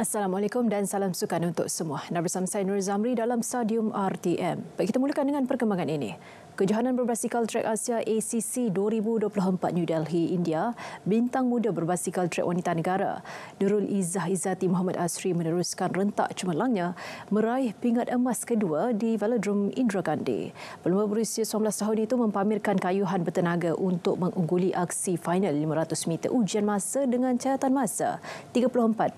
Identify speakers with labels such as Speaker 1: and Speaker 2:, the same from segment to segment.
Speaker 1: Assalamualaikum dan salam sukan untuk semua. Nak bersama saya Nur Zamri dalam Stadium RTM. Baik kita mulakan dengan perkembangan ini. Kejohanan berbasikal trek Asia ACC 2024 New Delhi, India, bintang muda berbasikal trek wanita negara Nurul Izzah Izzati Muhammad Asri meneruskan rentak cemerlangnya meraih pingat emas kedua di Velodrome Indira Gandhi. Pelumba berusia 19 tahun itu mempamerkan kayuhan bertenaga untuk mengungguli aksi final 500 meter ujian masa dengan catatan masa 34.388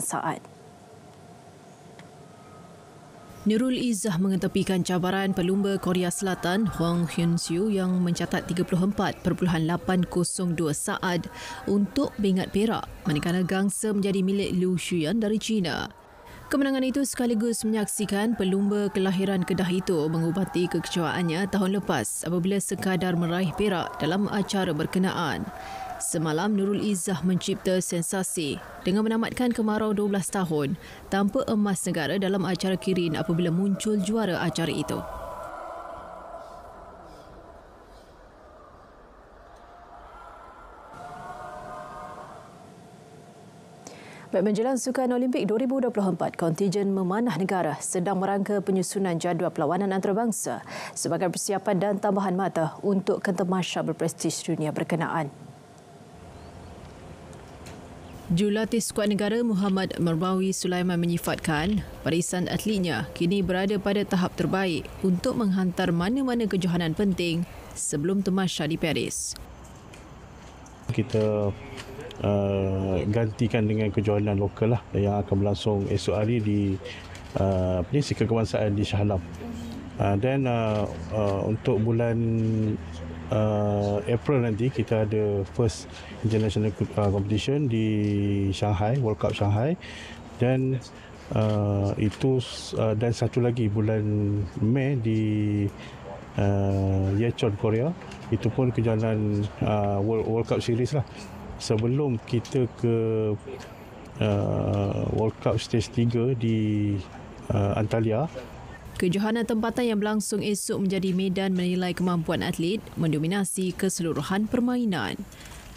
Speaker 1: saat. Nurul Izzah mengetepikan cabaran pelumba Korea Selatan Hwang Hyun-soo yang mencatat 34.802 saat untuk bingat perak manakala gangsa menjadi milik Liu Shuyan dari China. Kemenangan itu sekaligus menyaksikan pelumba kelahiran Kedah itu mengubati kekecewaannya tahun lepas apabila sekadar meraih perak dalam acara berkenaan. Semalam Nurul Izzah mencipta sensasi dengan menamatkan kemarau 12 tahun tanpa emas negara dalam acara Kirin apabila muncul juara acara itu. Baik menjelang Sukan Olimpik 2024, kontijen memanah negara sedang merangka penyusunan jadual perlawanan antarabangsa sebagai persiapan dan tambahan mata untuk kentamasya berprestij dunia berkenaan. Jurulatih skuad negara Muhammad Merbawi Sulaiman menyifatkan barisan atletnya kini berada pada tahap terbaik untuk menghantar mana-mana kejohanan penting sebelum temasya di Paris.
Speaker 2: Kita uh, gantikan dengan kejohanan lokal lah yang akan berlangsung esok hari di uh, kekebangsaan di Shah Alam. Uh, dan uh, uh, untuk bulan uh, April nanti kita ada first international uh, competition di Shanghai World Cup Shanghai. Dan uh, itu uh, dan satu lagi bulan Mei di uh, Yechon Korea. Itu pun kejohanan uh, World, World Cup Series lah. Sebelum kita ke uh, World Cup Stage 3 di uh, Antalya
Speaker 1: Kejohanan tempatan yang berlangsung esok menjadi medan menilai kemampuan atlet mendominasi keseluruhan permainan.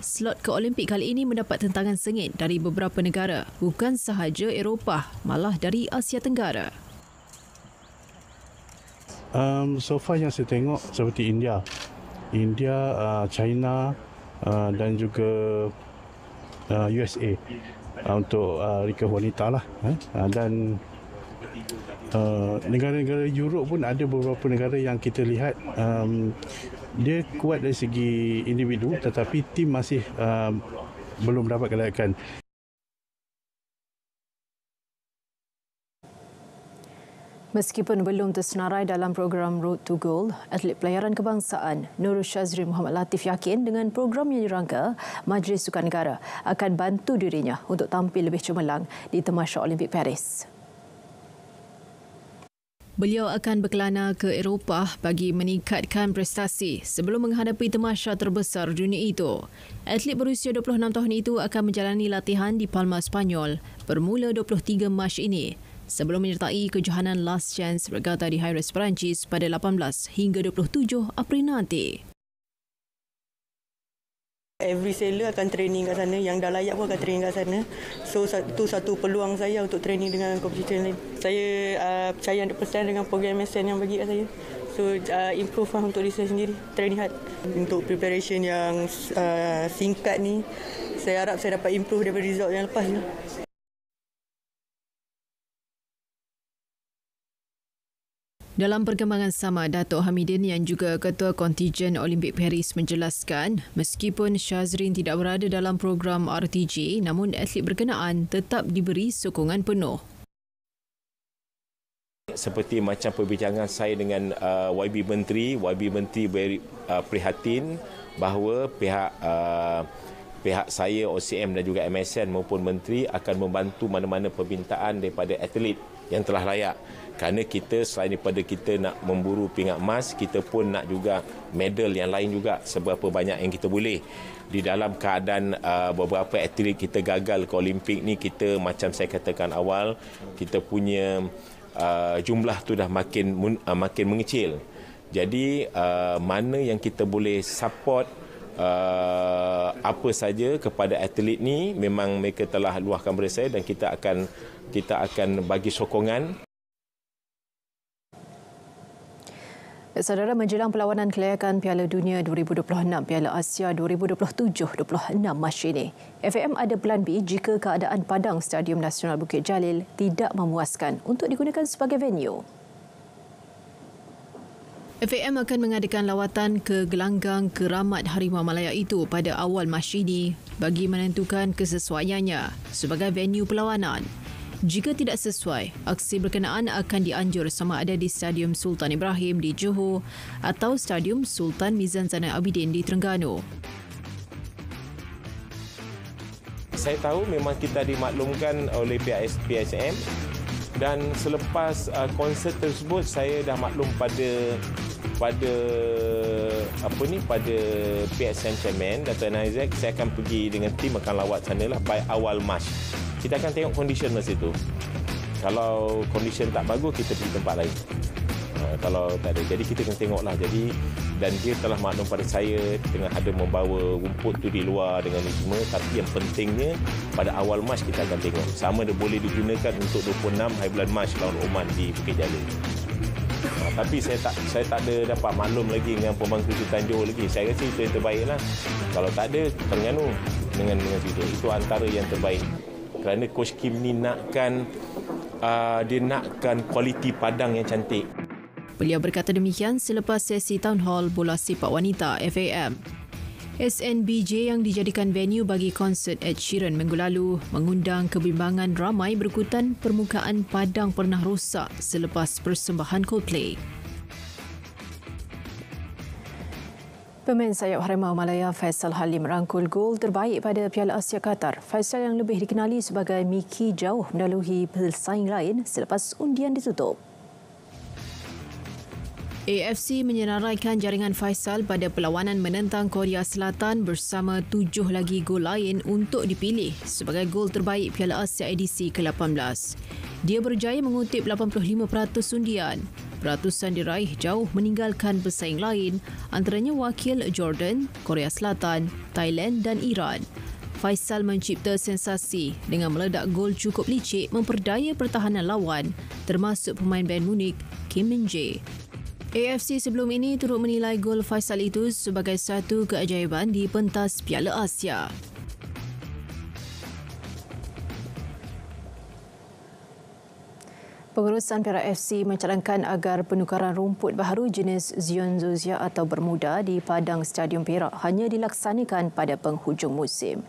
Speaker 1: Slot ke Olimpik kali ini mendapat tentangan sengit dari beberapa negara, bukan sahaja Eropah, malah dari Asia Tenggara.
Speaker 2: Um, so far yang saya tengok seperti India, India, uh, China uh, dan juga uh, USA uh, untuk uh, recurve wanita lah. Eh? Uh, dan Uh, negara-negara Europe pun ada beberapa negara yang kita lihat um, dia kuat dari segi individu tetapi tim masih um, belum dapat kelayakan.
Speaker 1: Meskipun belum tersenarai dalam program Road to Gold, atlet pelayaran kebangsaan Nurul Shazri Muhammad Latif yakin dengan program yang dirangka, Majlis Sukan Negara akan bantu dirinya untuk tampil lebih cemerlang di Temasya Olimpik Paris. Beliau akan berkelana ke Eropah bagi meningkatkan prestasi sebelum menghadapi temasya terbesar dunia itu. Atlet berusia 26 tahun itu akan menjalani latihan di Palma, Spanyol bermula 23 Mac ini sebelum menyertai kejohanan Last Chance Regatta di High Perancis pada 18 hingga 27 April nanti.
Speaker 3: Every sailor akan training kat sana, yang dah layak pun akan training kat sana. So itu satu peluang saya untuk training dengan competition lain. Saya uh, percaya 100% dengan program MSN yang bagi kat saya. So uh, improve lah untuk diri saya sendiri, training hard. Untuk preparation yang uh, singkat ni, saya harap saya dapat improve daripada result yang lepas ni.
Speaker 1: Dalam perkembangan sama, Datuk Hamidin yang juga Ketua Kontijen Olimpik Paris menjelaskan, meskipun Shazrin tidak berada dalam program RTG, namun atlet berkenaan tetap diberi sokongan penuh.
Speaker 4: Seperti macam perbincangan saya dengan uh, YB Menteri, YB Menteri beri, uh, prihatin bahawa pihak uh, pihak saya OCM dan juga MSN maupun menteri akan membantu mana-mana permintaan daripada atlet yang telah layak. Kerana kita selain daripada kita nak memburu pingat emas kita pun nak juga medal yang lain juga seberapa banyak yang kita boleh. Di dalam keadaan uh, beberapa atlet kita gagal ke olimpik ni kita macam saya katakan awal kita punya uh, jumlah tu dah makin uh, makin mengecil. Jadi uh, mana yang kita boleh support uh, apa saja kepada atlet ni memang mereka telah luahkan kepada saya dan kita akan kita akan bagi sokongan
Speaker 1: Saudara menjelang perlawanan kelayakan Piala Dunia 2026 Piala Asia 2027-26 Mac ini, FAM ada plan B jika keadaan padang Stadium Nasional Bukit Jalil tidak memuaskan untuk digunakan sebagai venue. FAM akan mengadakan lawatan ke gelanggang keramat Harimau Malaya itu pada awal Mac ini bagi menentukan kesesuaiannya sebagai venue perlawanan. Jika tidak sesuai, aksi berkenaan akan dianjur sama ada di Stadium Sultan Ibrahim di Johor atau Stadium Sultan Mizan Zainal Abidin di Terengganu.
Speaker 4: Saya tahu memang kita dimaklumkan oleh pihak PSM dan selepas uh, konsert tersebut saya dah maklum pada pada apa ni pada PSM Chairman Dato' Isaac saya akan pergi dengan tim akan lawat sana lah by awal Mac kita akan tengok condition masa itu. Kalau condition tak bagus, kita pergi tempat lain. Uh, kalau tak ada. Jadi kita kena tengoklah. Jadi dan dia telah maklum pada saya tengah ada membawa rumput tu di luar dengan semua. Tapi yang pentingnya pada awal Mac kita akan tengok. Sama dia boleh digunakan untuk 26 hari bulan Mac lawan Oman di Bukit Jalil. Uh, tapi saya tak saya tak ada dapat maklum lagi dengan pemangku Tanjung lagi. Saya rasa itu yang terbaik lah. Kalau tak ada, Terengganu dengan dengan situ. Itu antara yang terbaik kerana coach Kim ni nakkan uh, dia nakkan kualiti padang yang cantik.
Speaker 1: Beliau berkata demikian selepas sesi town hall bola sepak wanita FAM. SNBJ yang dijadikan venue bagi konsert Ed Sheeran minggu lalu mengundang kebimbangan ramai berikutan permukaan padang pernah rosak selepas persembahan Coldplay. Pemain sayap Harimau Malaya Faisal Halim merangkul gol terbaik pada Piala Asia Qatar. Faisal yang lebih dikenali sebagai Miki jauh melalui pesaing lain selepas undian ditutup. AFC menyenaraikan jaringan Faisal pada perlawanan menentang Korea Selatan bersama tujuh lagi gol lain untuk dipilih sebagai gol terbaik Piala Asia edisi ke-18. Dia berjaya mengutip 85% undian Ratusan diraih jauh meninggalkan pesaing lain antaranya wakil Jordan, Korea Selatan, Thailand dan Iran. Faisal mencipta sensasi dengan meledak gol cukup licik memperdaya pertahanan lawan termasuk pemain Bayern Munich Kim Min-jae. AFC sebelum ini turut menilai gol Faisal itu sebagai satu keajaiban di pentas Piala Asia. Pengurusan Perak FC mencadangkan agar penukaran rumput baharu jenis Zion Zuzia atau Bermuda di Padang Stadium Perak hanya dilaksanakan pada penghujung musim.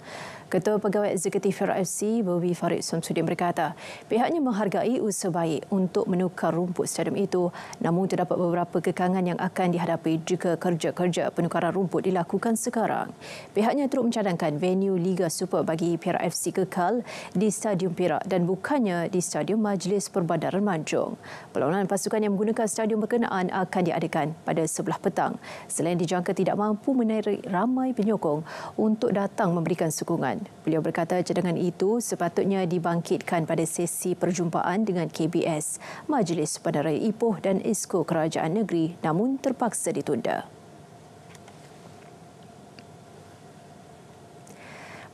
Speaker 1: Ketua Pegawai Eksekutif Fera FC, Bobi Farid Samsudin berkata, pihaknya menghargai usaha baik untuk menukar rumput stadium itu namun terdapat beberapa kekangan yang akan dihadapi jika kerja-kerja penukaran rumput dilakukan sekarang. Pihaknya turut mencadangkan venue Liga Super bagi Perak FC kekal di Stadium Perak dan bukannya di Stadium Majlis Perbadaran Manjung. Perlawanan pasukan yang menggunakan stadium berkenaan akan diadakan pada sebelah petang. Selain dijangka tidak mampu menarik ramai penyokong untuk datang memberikan sokongan. Beliau berkata cadangan itu sepatutnya dibangkitkan pada sesi perjumpaan dengan KBS, Majlis Bandaraya Ipoh dan Esko Kerajaan Negeri namun terpaksa ditunda.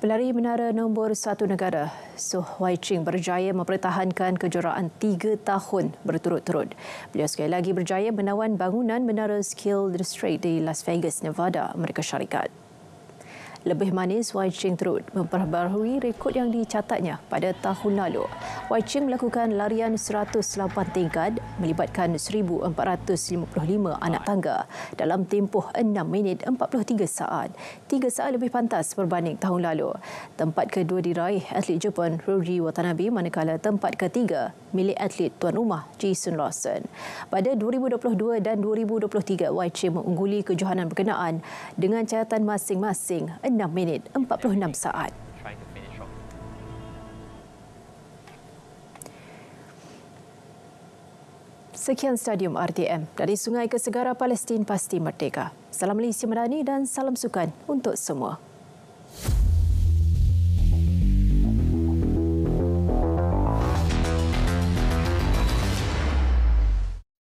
Speaker 1: Pelari menara nombor satu negara, Soh Wai Ching berjaya mempertahankan kejuaraan tiga tahun berturut-turut. Beliau sekali lagi berjaya menawan bangunan menara Skill District di Las Vegas, Nevada, Amerika Syarikat. Lebih manis, Wai Ching turut memperbaharui rekod yang dicatatnya pada tahun lalu. Wai Ching melakukan larian 108 tingkat melibatkan 1,455 anak tangga dalam tempoh 6 minit 43 saat. 3 saat lebih pantas berbanding tahun lalu. Tempat kedua diraih atlet Jepun Rory Watanabe manakala tempat ketiga milik atlet tuan rumah Jason Lawson. Pada 2022 dan 2023, Wai Ching mengungguli kejohanan berkenaan dengan catatan masing-masing 6 minit 46 saat. Sekian Stadium RTM. Dari Sungai ke Segara Palestin pasti merdeka. Salam Malaysia Madani dan salam sukan untuk semua.